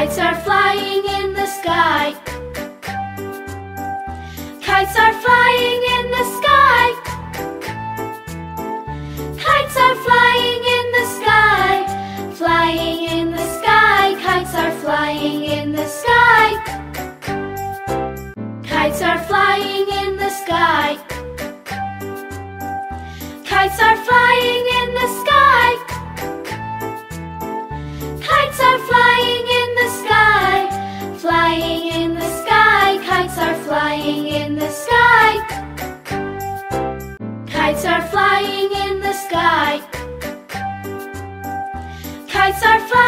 Kites are flying in the sky. Kites are flying in the sky. Kites are flying in the sky. Flying in the sky. Kites are flying in the sky. Kites are flying in the sky. Kites are flying Kites are flying in the sky. Kites are flying